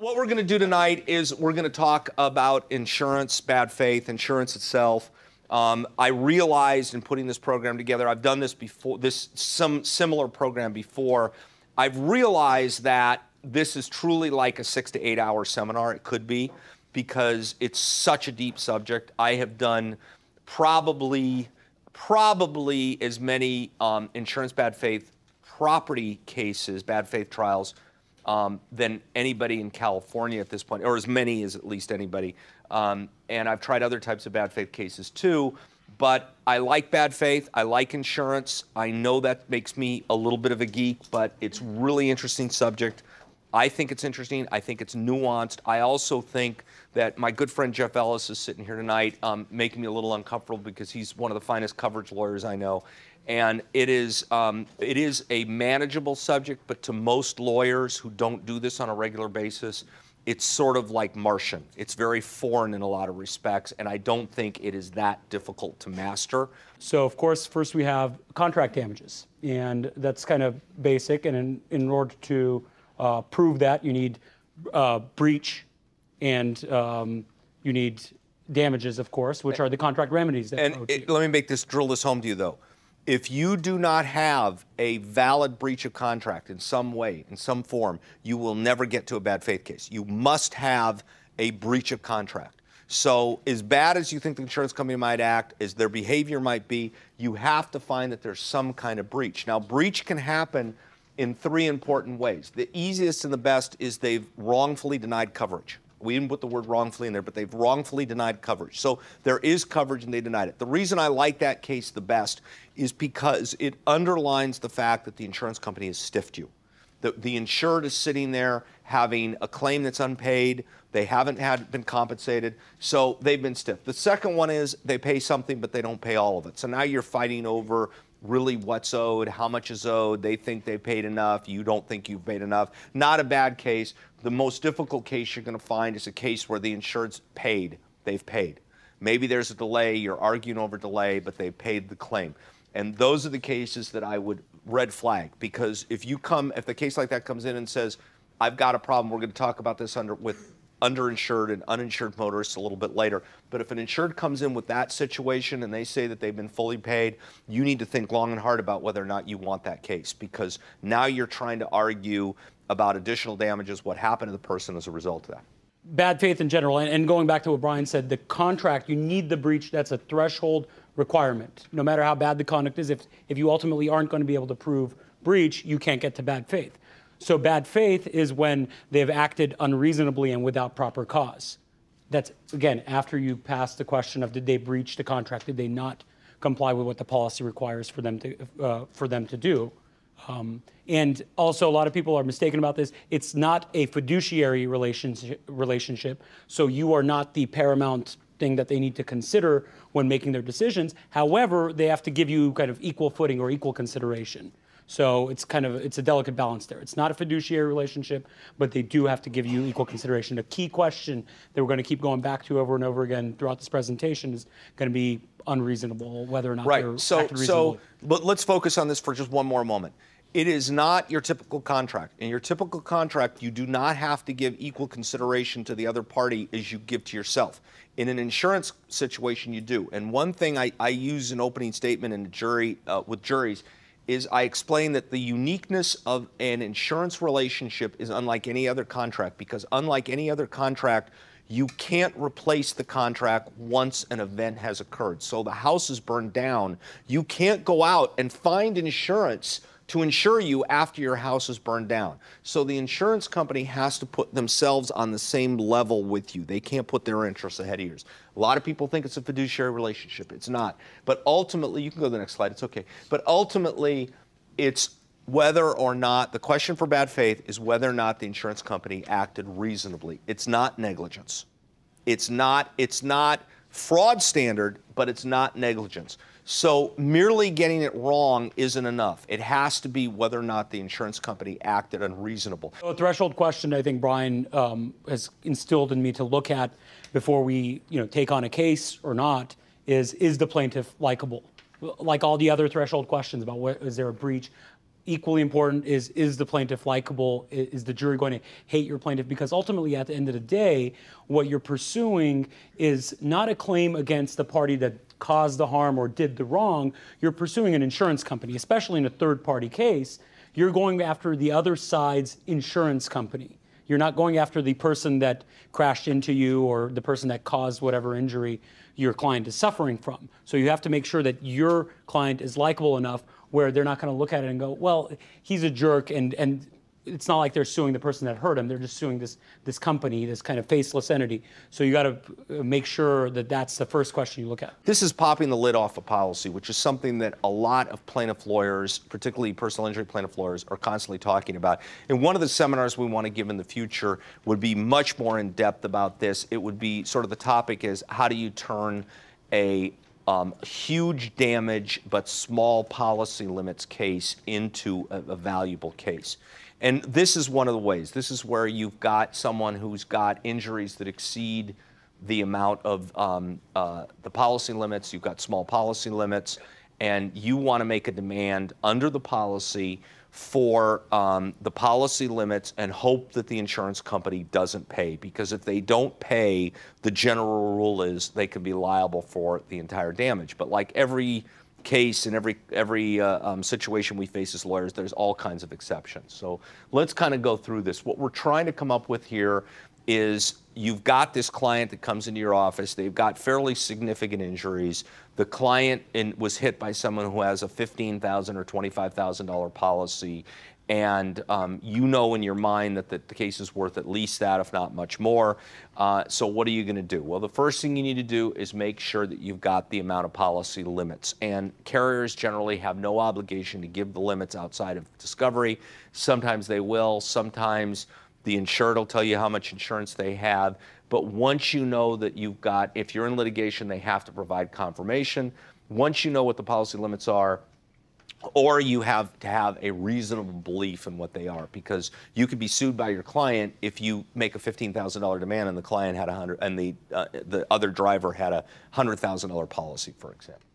What we're going to do tonight is we're going to talk about insurance, bad faith, insurance itself. Um, I realized in putting this program together, I've done this before, this some similar program before. I've realized that this is truly like a six to eight hour seminar. It could be because it's such a deep subject. I have done probably probably as many um, insurance bad faith property cases, bad faith trials, um, than anybody in California at this point, or as many as at least anybody. Um, and I've tried other types of bad faith cases too. But I like bad faith. I like insurance. I know that makes me a little bit of a geek, but it's really interesting subject. I think it's interesting. I think it's nuanced. I also think that my good friend Jeff Ellis is sitting here tonight, um, making me a little uncomfortable because he's one of the finest coverage lawyers I know, and it is um, it is a manageable subject. But to most lawyers who don't do this on a regular basis, it's sort of like Martian. It's very foreign in a lot of respects, and I don't think it is that difficult to master. So, of course, first we have contract damages, and that's kind of basic. And in, in order to uh, prove that, you need uh, breach and um, you need damages, of course, which are the contract remedies. That and it, let me make this drill this home to you, though. If you do not have a valid breach of contract in some way, in some form, you will never get to a bad faith case. You must have a breach of contract. So, as bad as you think the insurance company might act, as their behavior might be, you have to find that there's some kind of breach. Now, breach can happen in three important ways. The easiest and the best is they've wrongfully denied coverage. We didn't put the word wrongfully in there, but they've wrongfully denied coverage. So there is coverage and they denied it. The reason I like that case the best is because it underlines the fact that the insurance company has stiffed you. The, the insured is sitting there having a claim that's unpaid. They haven't had been compensated, so they've been stiff. The second one is they pay something, but they don't pay all of it. So now you're fighting over really what's owed, how much is owed. They think they paid enough. You don't think you've paid enough. Not a bad case. The most difficult case you're going to find is a case where the insured's paid. They've paid. Maybe there's a delay. You're arguing over delay, but they paid the claim. And those are the cases that I would red flag because if you come, if the case like that comes in and says, I've got a problem, we're going to talk about this under with underinsured and uninsured motorists a little bit later. But if an insured comes in with that situation and they say that they've been fully paid, you need to think long and hard about whether or not you want that case because now you're trying to argue about additional damages, what happened to the person as a result of that. Bad faith in general, and going back to what Brian said, the contract, you need the breach, that's a threshold requirement. No matter how bad the conduct is, if, if you ultimately aren't going to be able to prove breach, you can't get to bad faith. So bad faith is when they've acted unreasonably and without proper cause. That's again after you pass the question of did they breach the contract? Did they not comply with what the policy requires for them to uh, for them to do? Um, and also, a lot of people are mistaken about this. It's not a fiduciary relationship, relationship, so you are not the paramount thing that they need to consider when making their decisions. However, they have to give you kind of equal footing or equal consideration. So it's kind of it's a delicate balance there. It's not a fiduciary relationship, but they do have to give you equal consideration. A key question that we're going to keep going back to over and over again throughout this presentation is going to be unreasonable, whether or not right. they're so so. But let's focus on this for just one more moment. It is not your typical contract. In your typical contract, you do not have to give equal consideration to the other party as you give to yourself. In an insurance situation, you do. And one thing I, I use an opening statement in a jury uh, with juries is I explain that the uniqueness of an insurance relationship is unlike any other contract because unlike any other contract, you can't replace the contract once an event has occurred. So the house is burned down. You can't go out and find insurance to insure you after your house is burned down. So the insurance company has to put themselves on the same level with you. They can't put their interests ahead of yours. A lot of people think it's a fiduciary relationship. It's not. But ultimately, you can go to the next slide, it's okay. But ultimately, it's whether or not the question for bad faith is whether or not the insurance company acted reasonably. It's not negligence. It's not it's not fraud standard, but it's not negligence. So merely getting it wrong isn't enough. It has to be whether or not the insurance company acted unreasonable. So a threshold question I think Brian um, has instilled in me to look at before we you know take on a case or not is is the plaintiff likable? Like all the other threshold questions about what, is there a breach, equally important is is the plaintiff likable? Is the jury going to hate your plaintiff? Because ultimately, at the end of the day, what you're pursuing is not a claim against the party that caused the harm or did the wrong. You're pursuing an insurance company, especially in a third party case. You're going after the other side's insurance company. You're not going after the person that crashed into you or the person that caused whatever injury your client is suffering from. So you have to make sure that your client is likable enough where they're not going to look at it and go, well, he's a jerk and, and it's not like they're suing the person that hurt him. They're just suing this this company, this kind of faceless entity. So you got to uh, make sure that that's the first question you look at. This is popping the lid off a policy, which is something that a lot of plaintiff lawyers, particularly personal injury plaintiff lawyers, are constantly talking about. And one of the seminars we want to give in the future would be much more in depth about this. It would be sort of the topic is how do you turn a um, huge damage but small policy limits case into a, a valuable case. And this is one of the ways. This is where you've got someone who's got injuries that exceed the amount of um, uh, the policy limits. You've got small policy limits, and you want to make a demand under the policy for um, the policy limits and hope that the insurance company doesn't pay. Because if they don't pay, the general rule is they can be liable for the entire damage. But like every case and every every uh, um, situation we face as lawyers, there's all kinds of exceptions. So let's kind of go through this. What we're trying to come up with here is you've got this client that comes into your office. They've got fairly significant injuries. The client in, was hit by someone who has a 15,000 or $25,000 policy, and um, you know in your mind that the, the, case is worth at least that, if not much more. Uh, so what are you going to do? Well, the first thing you need to do is make sure that you've got the amount of policy limits. And carriers generally have no obligation to give the limits outside of discovery. Sometimes they will. Sometimes the insured will tell you how much insurance they have. But once you know that you've got, if you're in litigation, they have to provide confirmation. Once you know what the policy limits are, or you have to have a reasonable belief in what they are because you could be sued by your client if you make a $15,000 demand and the client had a hundred and the uh, the other driver had a $100,000 policy for example